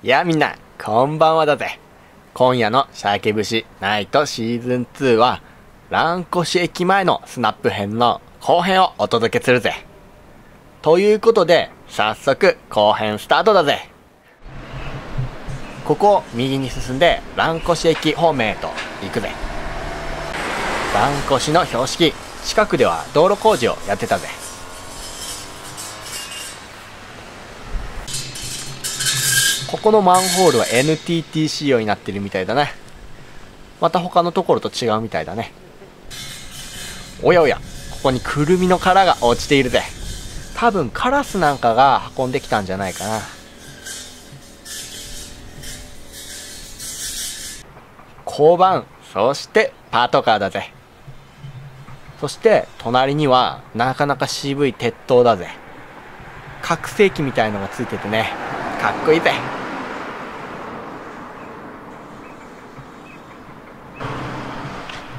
いやみんな、こんばんはだぜ。今夜の鮭節ナイトシーズン2は、蘭越駅前のスナップ編の後編をお届けするぜ。ということで、早速後編スタートだぜ。ここを右に進んで蘭越駅方面へと行くぜ。蘭越の標識、近くでは道路工事をやってたぜ。ここのマンホールは NTT 仕様になってるみたいだね。また他のところと違うみたいだね。おやおや、ここにくるみの殻が落ちているぜ。多分カラスなんかが運んできたんじゃないかな。交番、そしてパトカーだぜ。そして隣にはなかなか渋い鉄塔だぜ。拡声器みたいのがついててね、かっこいいぜ。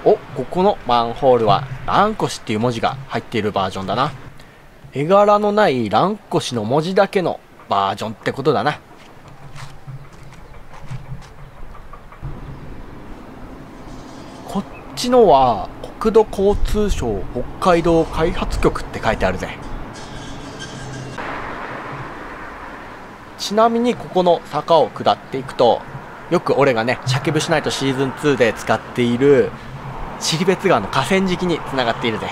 おこのマンホールはランコシっていう文字が入っているバージョンだな。絵柄のないランコシの文字だけのバージョンってことだな。こっちのは国土交通省北海道開発局って書いてあるぜ。ちなみにここの坂を下っていくとよく俺がね、鮭節ナイトシーズン2で使っている尻別川の河川敷につながっているぜ。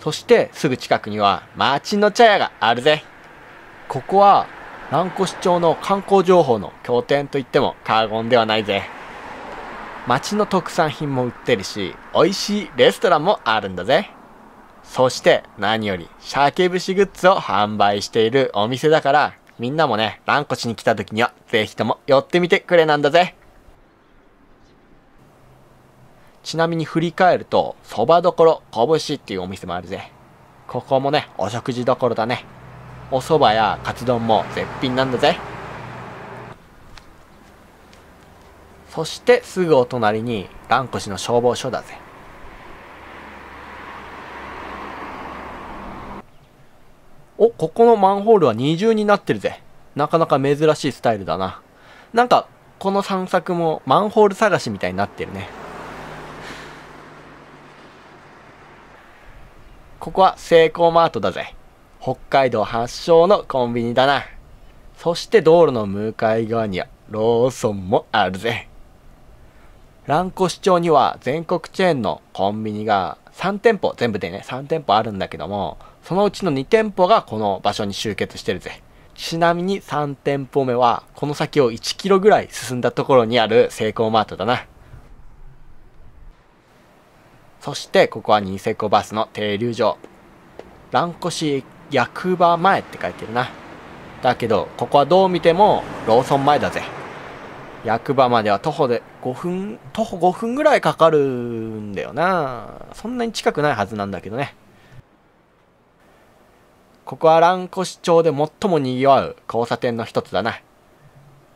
そしてすぐ近くには町の茶屋があるぜ。ここは蘭越町の観光情報の拠点といっても過言ではないぜ。町の特産品も売ってるし美味しいレストランもあるんだぜ。そして何より鮭節グッズを販売しているお店だからみんなもね、蘭越に来た時にはぜひとも寄ってみてくれなんだぜ。ちなみに振り返ると、蕎麦どころ拳っていうお店もあるぜ。ここもね、お食事どころだね。お蕎麦やカツ丼も絶品なんだぜ。そしてすぐお隣に蘭越の消防署だぜ。お、ここのマンホールは二重になってるぜ。なかなか珍しいスタイルだな。なんか、この散策もマンホール探しみたいになってるね。ここはセイコーマートだぜ。北海道発祥のコンビニだな。そして道路の向かい側にはローソンもあるぜ。蘭越町には全国チェーンのコンビニが3店舗、全部でね、3店舗あるんだけども、そのうちの2店舗がこの場所に集結してるぜ。ちなみに3店舗目は、この先を1キロぐらい進んだところにあるセイコーマートだな。そしてここはニセコバスの停留場。蘭越役場前って書いてるな。だけど、ここはどう見てもローソン前だぜ。役場までは徒歩で5分、徒歩5分ぐらいかかるんだよな。そんなに近くないはずなんだけどね。ここは蘭越町で最も賑わう交差点の一つだな。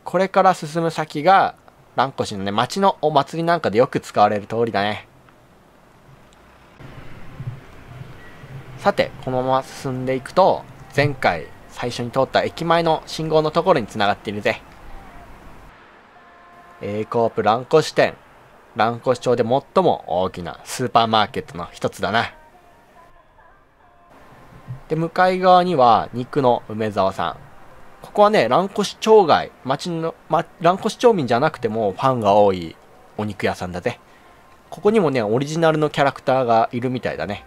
これから進む先が蘭越のね、町のお祭りなんかでよく使われる通りだね。さて、このまま進んでいくと、前回最初に通った駅前の信号のところに繋がっているぜ。A コープ蘭越店。蘭越町で最も大きなスーパーマーケットの一つだな。で、向かい側には肉の梅沢さん。ここはね、蘭越町外、町の、ま、蘭越町民じゃなくてもファンが多いお肉屋さんだぜ。ここにもね、オリジナルのキャラクターがいるみたいだね。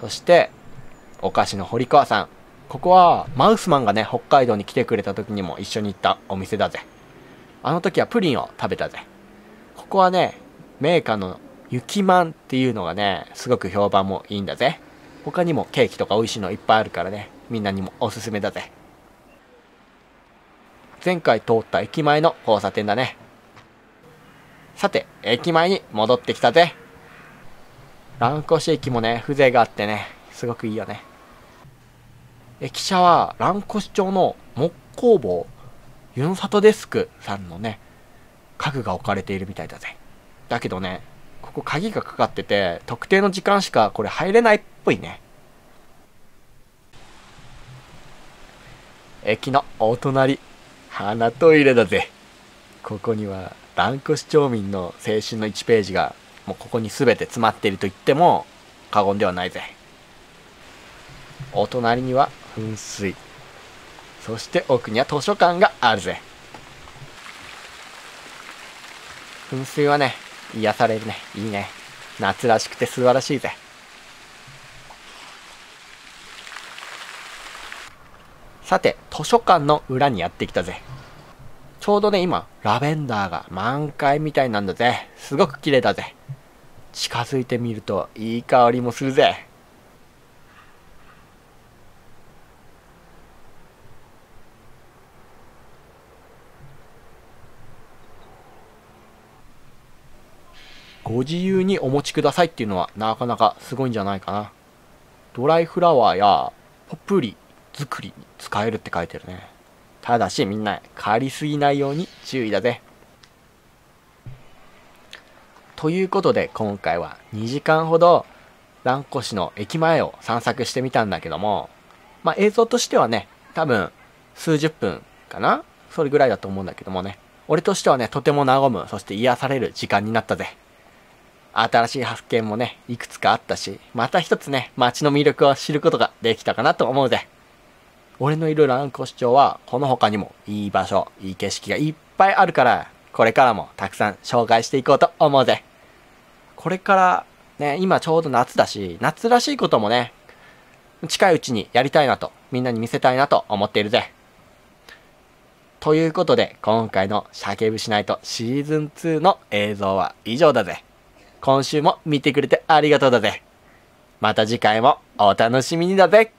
そして、お菓子の堀川さん。ここは、マウスマンがね、北海道に来てくれた時にも一緒に行ったお店だぜ。あの時はプリンを食べたぜ。ここはね、メーカーの雪まんっていうのがね、すごく評判もいいんだぜ。他にもケーキとか美味しいのいっぱいあるからね、みんなにもおすすめだぜ。前回通った駅前の交差点だね。さて、駅前に戻ってきたぜ。蘭越駅もね、風情があってね、すごくいいよね。駅舎は蘭越町の木工房、ユノサトデスクさんのね、家具が置かれているみたいだぜ。だけどね、ここ鍵がかかってて、特定の時間しかこれ入れないっぽいね。駅のお隣花トイレだぜここには蘭越町民の青春の1ページがもうここに全て詰まっていると言っても過言ではないぜ。お隣には噴水。そして奥には図書館があるぜ。噴水はね癒されるね。いいね。夏らしくて素晴らしいぜ。さて図書館の裏にやってきたぜ。ちょうどね今ラベンダーが満開みたいなんだぜ。すごく綺麗だぜ。近づいてみるといい香りもするぜ。ご自由にお持ちくださいっていうのはなかなかすごいんじゃないかな。ドライフラワーやポプリ作りに使えるって書いてるね。ただしみんな借りすぎないように注意だぜ。ということで今回は2時間ほど蘭越の駅前を散策してみたんだけどもまあ映像としてはね多分数十分かなそれぐらいだと思うんだけどもね俺としてはねとても和むそして癒される時間になったぜ。新しい発見もねいくつかあったしまた一つね街の魅力を知ることができたかなと思うぜ。俺のいる蘭越町はこの他にもいい場所いい景色がいっぱいあるからこれからもたくさん紹介していこうと思うぜ。これからね今ちょうど夏だし夏らしいこともね近いうちにやりたいなとみんなに見せたいなと思っているぜ。ということで今回の「叫ぶしないとシーズン2」の映像は以上だぜ。今週も見てくれてありがとうだぜ。また次回もお楽しみにだぜ。